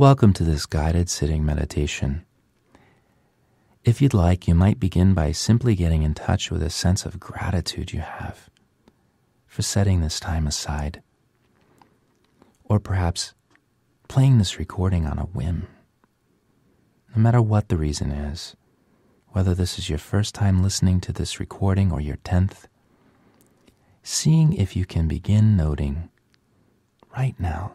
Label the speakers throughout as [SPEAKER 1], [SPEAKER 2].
[SPEAKER 1] Welcome to this guided sitting meditation. If you'd like, you might begin by simply getting in touch with a sense of gratitude you have for setting this time aside. Or perhaps playing this recording on a whim. No matter what the reason is, whether this is your first time listening to this recording or your tenth, seeing if you can begin noting right now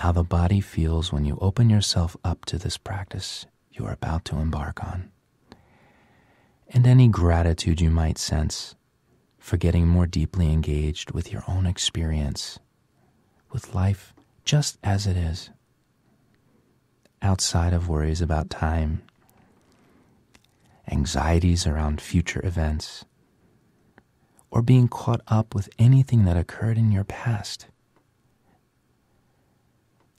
[SPEAKER 1] how the body feels when you open yourself up to this practice you are about to embark on, and any gratitude you might sense for getting more deeply engaged with your own experience, with life just as it is, outside of worries about time, anxieties around future events, or being caught up with anything that occurred in your past.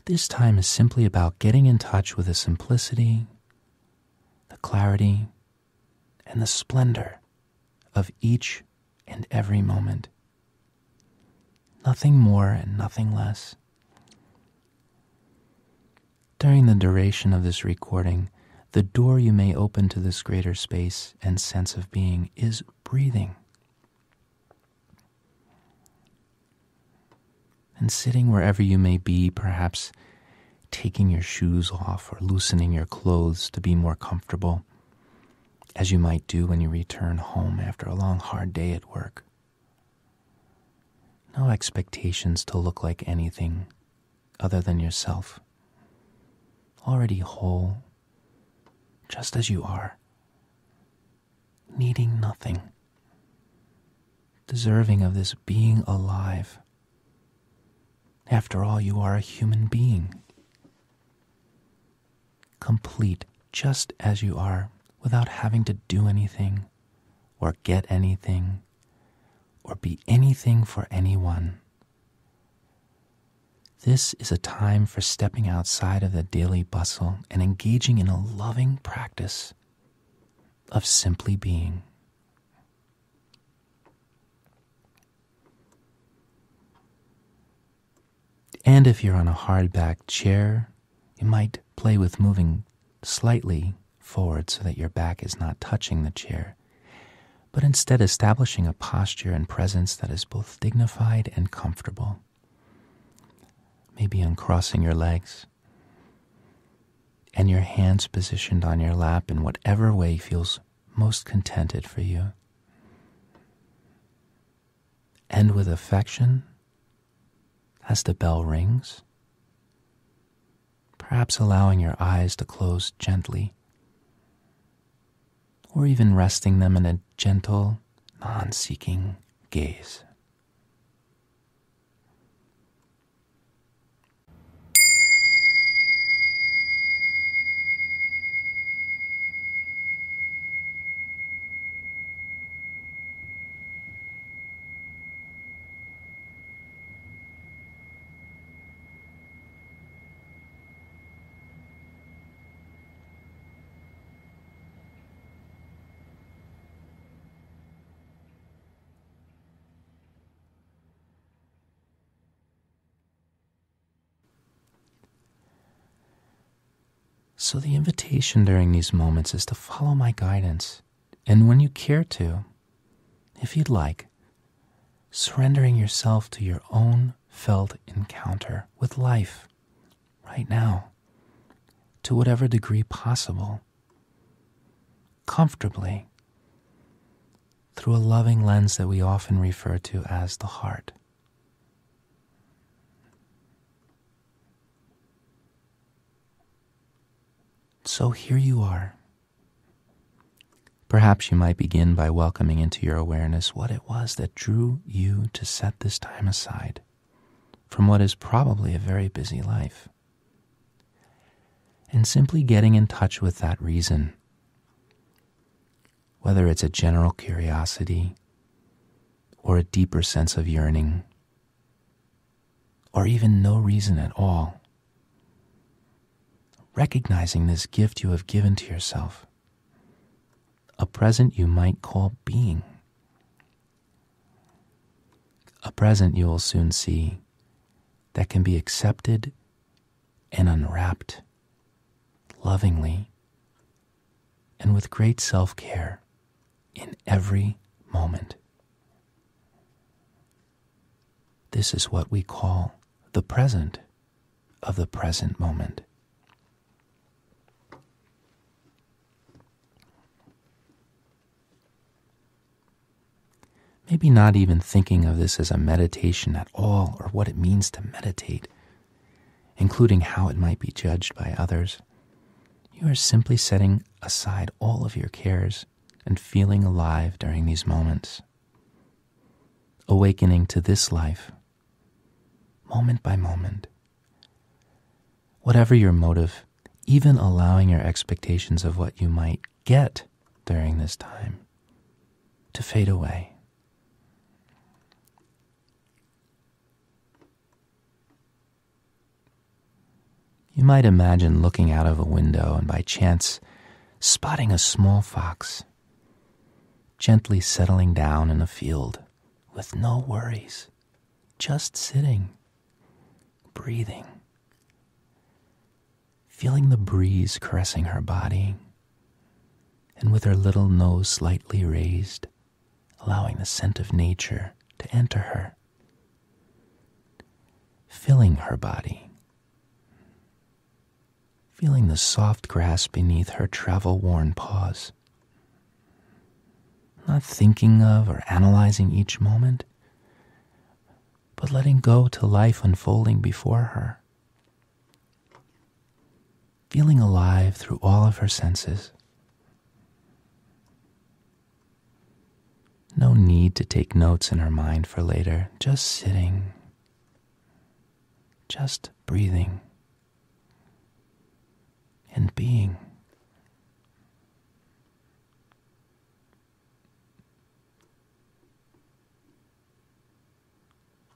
[SPEAKER 1] This time is simply about getting in touch with the simplicity, the clarity, and the splendor of each and every moment. Nothing more and nothing less. During the duration of this recording, the door you may open to this greater space and sense of being is breathing. And sitting wherever you may be, perhaps taking your shoes off or loosening your clothes to be more comfortable, as you might do when you return home after a long, hard day at work. No expectations to look like anything other than yourself, already whole, just as you are, needing nothing, deserving of this being alive after all, you are a human being, complete just as you are, without having to do anything, or get anything, or be anything for anyone. This is a time for stepping outside of the daily bustle and engaging in a loving practice of simply being. And if you're on a hard back chair, you might play with moving slightly forward so that your back is not touching the chair, but instead establishing a posture and presence that is both dignified and comfortable. Maybe uncrossing your legs and your hands positioned on your lap in whatever way feels most contented for you. And with affection, as the bell rings, perhaps allowing your eyes to close gently, or even resting them in a gentle, non seeking gaze. So, the invitation during these moments is to follow my guidance. And when you care to, if you'd like, surrendering yourself to your own felt encounter with life right now, to whatever degree possible, comfortably, through a loving lens that we often refer to as the heart. So here you are. Perhaps you might begin by welcoming into your awareness what it was that drew you to set this time aside from what is probably a very busy life. And simply getting in touch with that reason, whether it's a general curiosity or a deeper sense of yearning, or even no reason at all recognizing this gift you have given to yourself, a present you might call being. A present you will soon see that can be accepted and unwrapped lovingly and with great self care in every moment. This is what we call the present of the present moment. Maybe not even thinking of this as a meditation at all or what it means to meditate, including how it might be judged by others. You are simply setting aside all of your cares and feeling alive during these moments, awakening to this life, moment by moment. Whatever your motive, even allowing your expectations of what you might get during this time to fade away. You might imagine looking out of a window and by chance spotting a small fox gently settling down in a field with no worries, just sitting, breathing, feeling the breeze caressing her body, and with her little nose slightly raised, allowing the scent of nature to enter her, filling her body feeling the soft grass beneath her travel worn paws. Not thinking of or analyzing each moment, but letting go to life unfolding before her. Feeling alive through all of her senses. No need to take notes in her mind for later, just sitting, just breathing and being.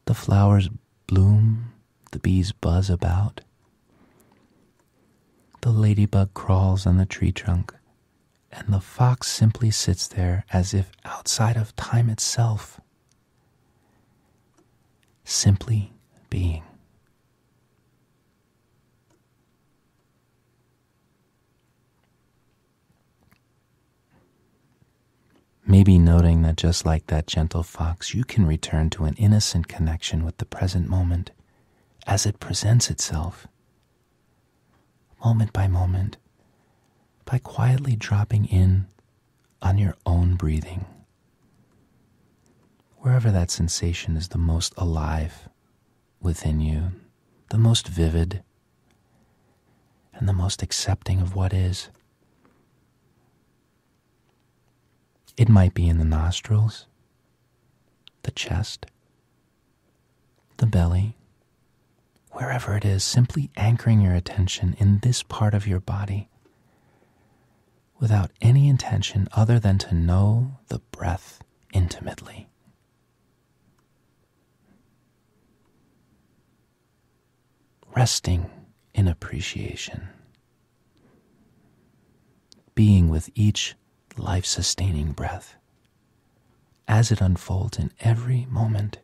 [SPEAKER 1] The flowers bloom, the bees buzz about. The ladybug crawls on the tree trunk, and the fox simply sits there as if outside of time itself, simply being. Maybe noting that just like that gentle fox, you can return to an innocent connection with the present moment as it presents itself, moment by moment, by quietly dropping in on your own breathing, wherever that sensation is the most alive within you, the most vivid, and the most accepting of what is. It might be in the nostrils, the chest, the belly, wherever it is, simply anchoring your attention in this part of your body without any intention other than to know the breath intimately. Resting in appreciation. Being with each life sustaining breath as it unfolds in every moment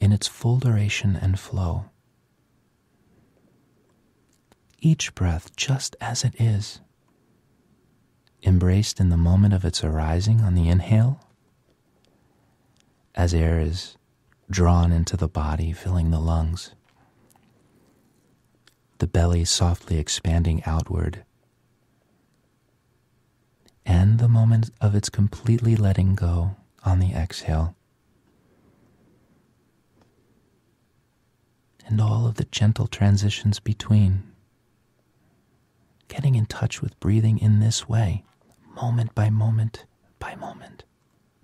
[SPEAKER 1] in its full duration and flow. Each breath just as it is, embraced in the moment of its arising on the inhale, as air is drawn into the body, filling the lungs, the belly softly expanding outward and the moment of its completely letting go on the exhale. And all of the gentle transitions between. Getting in touch with breathing in this way, moment by moment by moment.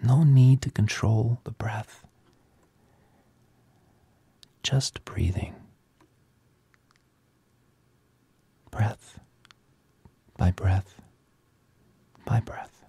[SPEAKER 1] No need to control the breath. Just breathing. Breath by breath by breath.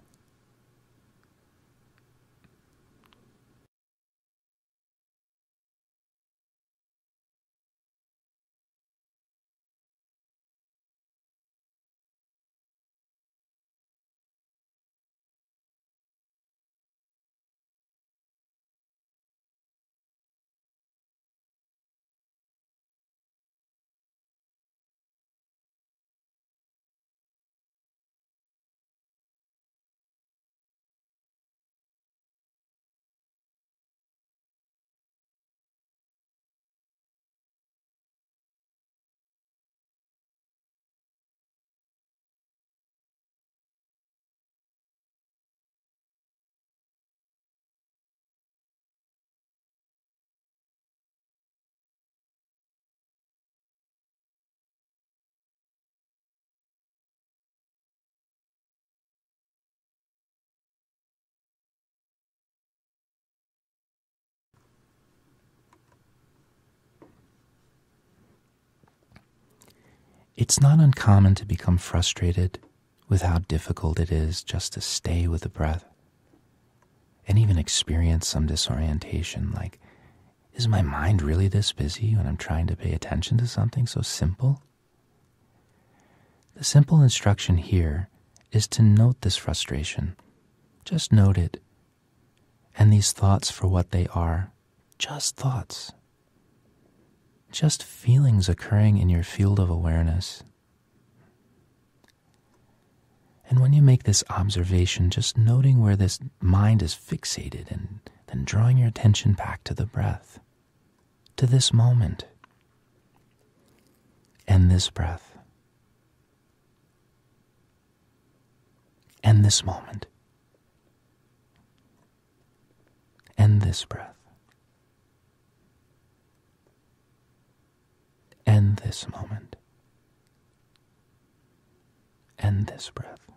[SPEAKER 1] It's not uncommon to become frustrated with how difficult it is just to stay with the breath and even experience some disorientation like, is my mind really this busy when I'm trying to pay attention to something so simple? The simple instruction here is to note this frustration. Just note it. And these thoughts for what they are just thoughts. Just feelings occurring in your field of awareness. And when you make this observation, just noting where this mind is fixated and then drawing your attention back to the breath, to this moment, and this breath, and this moment, and this breath, and this moment, End this breath.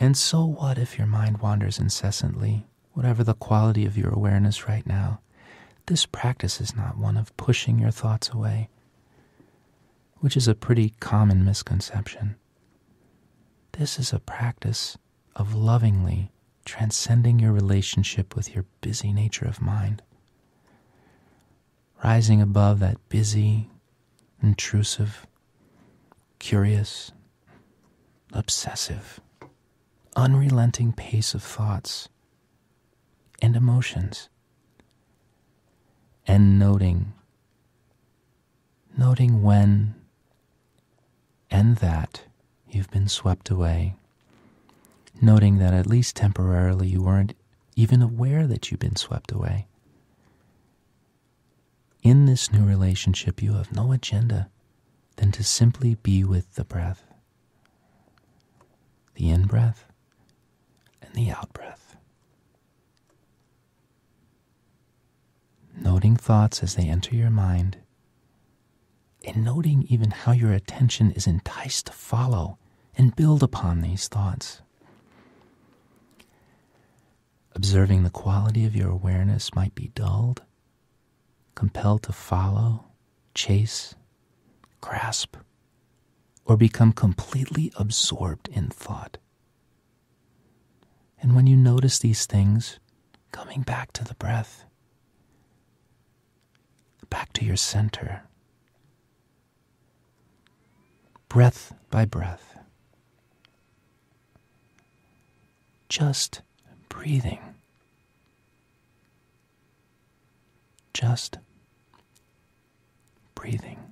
[SPEAKER 1] And so what if your mind wanders incessantly, whatever the quality of your awareness right now? This practice is not one of pushing your thoughts away, which is a pretty common misconception. This is a practice of lovingly transcending your relationship with your busy nature of mind, rising above that busy, intrusive, curious, obsessive, unrelenting pace of thoughts and emotions, and noting, noting when and that you've been swept away, noting that at least temporarily you weren't even aware that you've been swept away. In this new relationship, you have no agenda than to simply be with the breath, the in breath and the out breath. Noting thoughts as they enter your mind, and noting even how your attention is enticed to follow and build upon these thoughts. Observing the quality of your awareness might be dulled, compelled to follow, chase, grasp, or become completely absorbed in thought. And when you notice these things, coming back to the breath, back to your center, breath by breath, just breathing, just breathing.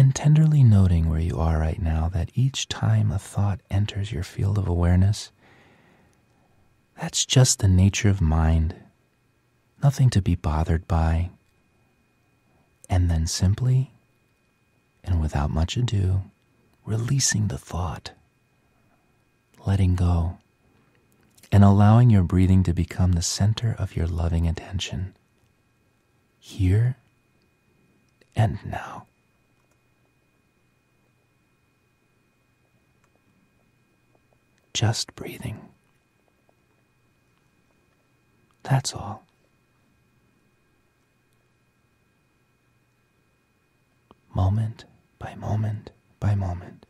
[SPEAKER 1] And tenderly noting where you are right now, that each time a thought enters your field of awareness, that's just the nature of mind, nothing to be bothered by. And then simply, and without much ado, releasing the thought, letting go, and allowing your breathing to become the center of your loving attention, here and now. Just breathing. That's all. Moment by moment by moment.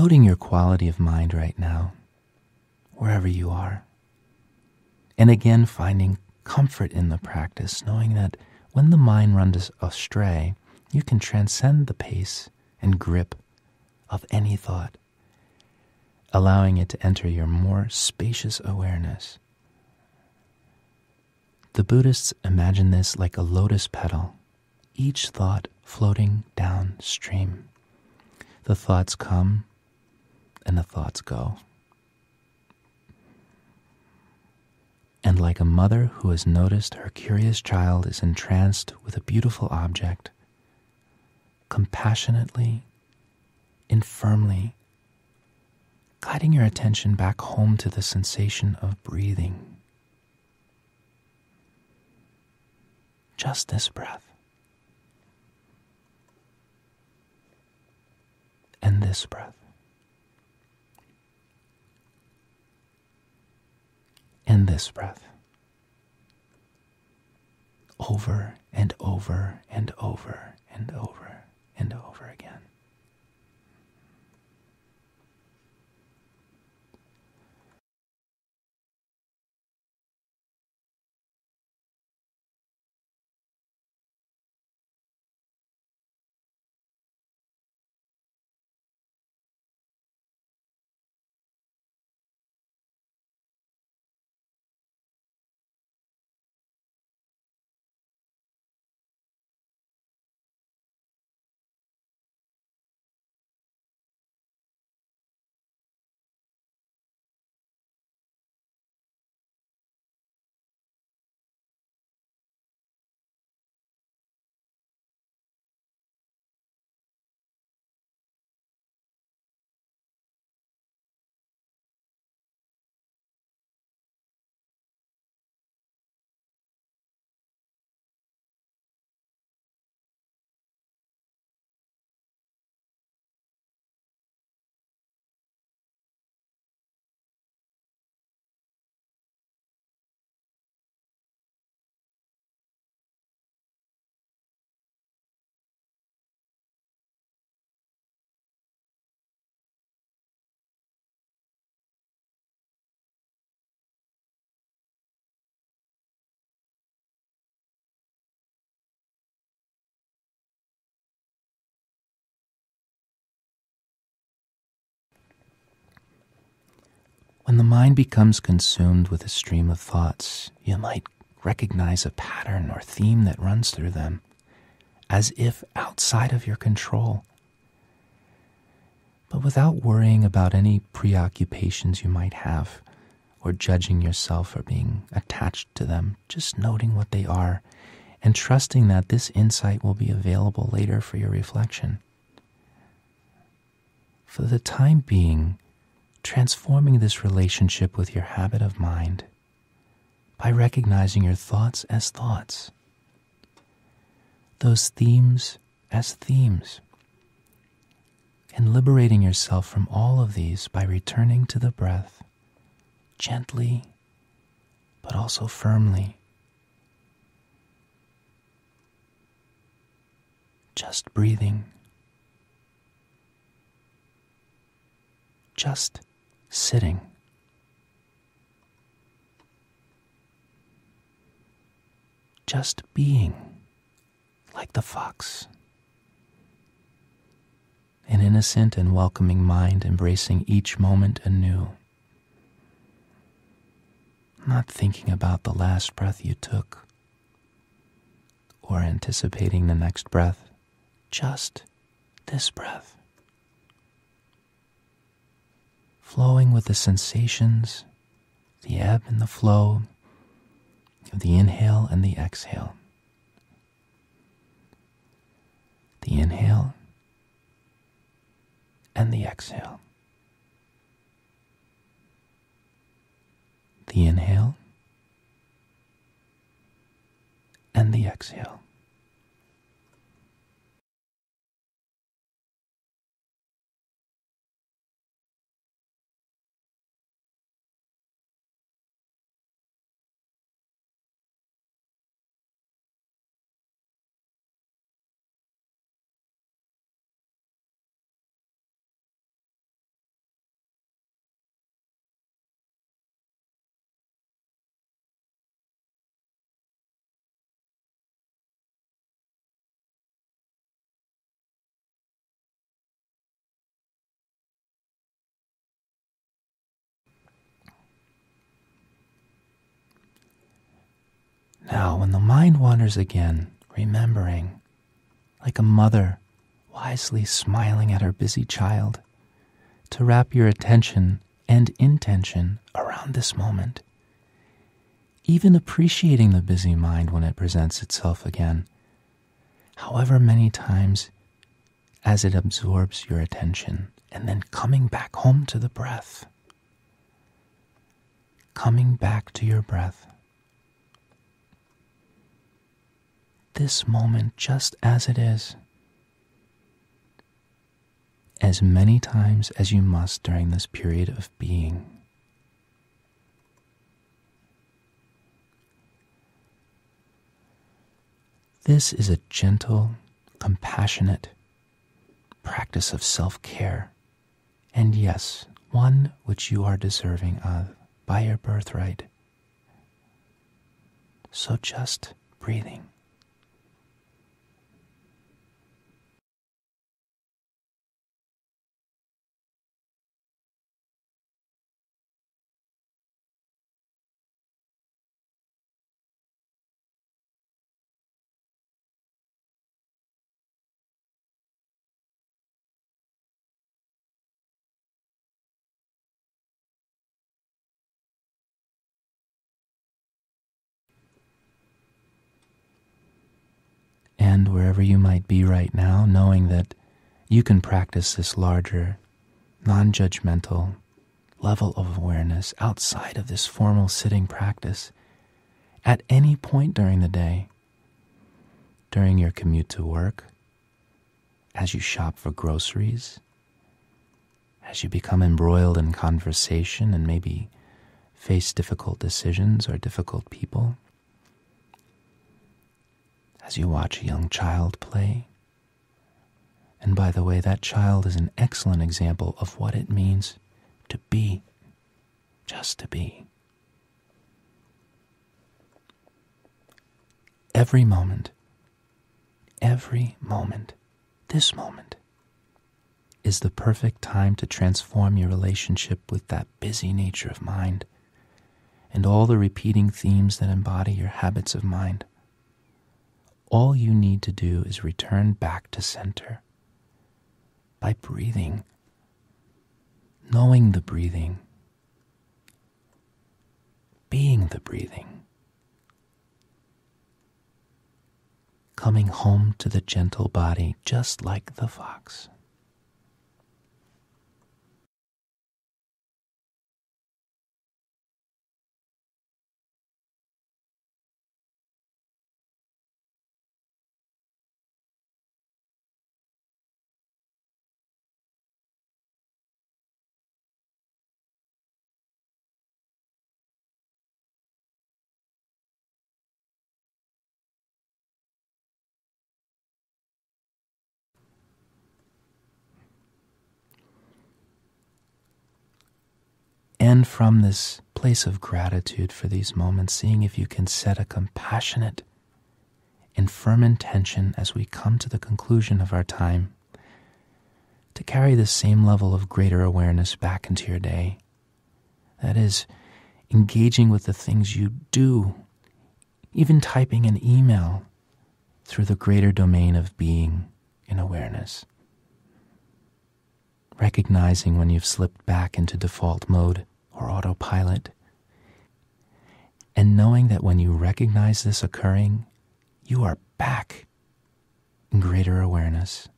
[SPEAKER 1] Noting your quality of mind right now, wherever you are. And again, finding comfort in the practice, knowing that when the mind runs astray, you can transcend the pace and grip of any thought, allowing it to enter your more spacious awareness. The Buddhists imagine this like a lotus petal, each thought floating downstream. The thoughts come and the thoughts go. And like a mother who has noticed her curious child is entranced with a beautiful object, compassionately and firmly guiding your attention back home to the sensation of breathing. Just this breath. And this breath. and this breath. Over and over and over and over and over again. When the mind becomes consumed with a stream of thoughts, you might recognize a pattern or theme that runs through them, as if outside of your control. But without worrying about any preoccupations you might have, or judging yourself for being attached to them, just noting what they are and trusting that this insight will be available later for your reflection. For the time being, transforming this relationship with your habit of mind by recognizing your thoughts as thoughts, those themes as themes, and liberating yourself from all of these by returning to the breath gently but also firmly. Just breathing. Just sitting. Just being like the fox. An innocent and welcoming mind embracing each moment anew. Not thinking about the last breath you took or anticipating the next breath, just this breath flowing with the sensations, the ebb and the flow of the inhale and the exhale. The inhale and the exhale. The inhale and the exhale. Now, when the mind wanders again, remembering, like a mother wisely smiling at her busy child, to wrap your attention and intention around this moment, even appreciating the busy mind when it presents itself again, however many times as it absorbs your attention, and then coming back home to the breath. Coming back to your breath. This moment just as it is, as many times as you must during this period of being. This is a gentle, compassionate practice of self care, and yes, one which you are deserving of by your birthright. So just breathing. Wherever you might be right now, knowing that you can practice this larger, non judgmental level of awareness outside of this formal sitting practice at any point during the day, during your commute to work, as you shop for groceries, as you become embroiled in conversation and maybe face difficult decisions or difficult people as you watch a young child play. And by the way, that child is an excellent example of what it means to be, just to be. Every moment, every moment, this moment, is the perfect time to transform your relationship with that busy nature of mind and all the repeating themes that embody your habits of mind. All you need to do is return back to center by breathing, knowing the breathing, being the breathing, coming home to the gentle body just like the fox. And from this place of gratitude for these moments, seeing if you can set a compassionate and firm intention as we come to the conclusion of our time to carry the same level of greater awareness back into your day. That is, engaging with the things you do, even typing an email through the greater domain of being in awareness. Recognizing when you've slipped back into default mode or autopilot. And knowing that when you recognize this occurring, you are back in greater awareness.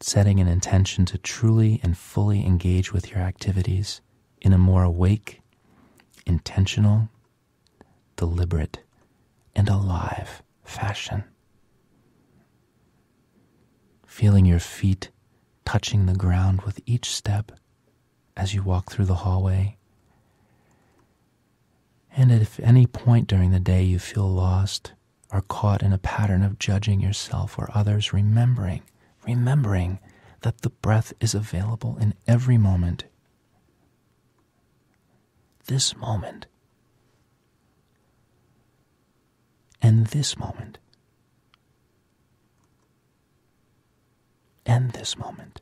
[SPEAKER 1] Setting an intention to truly and fully engage with your activities in a more awake, intentional, deliberate, and alive fashion. Feeling your feet touching the ground with each step as you walk through the hallway. And if at any point during the day you feel lost or caught in a pattern of judging yourself or others, remembering, remembering that the breath is available in every moment. This moment. And this moment. And this moment.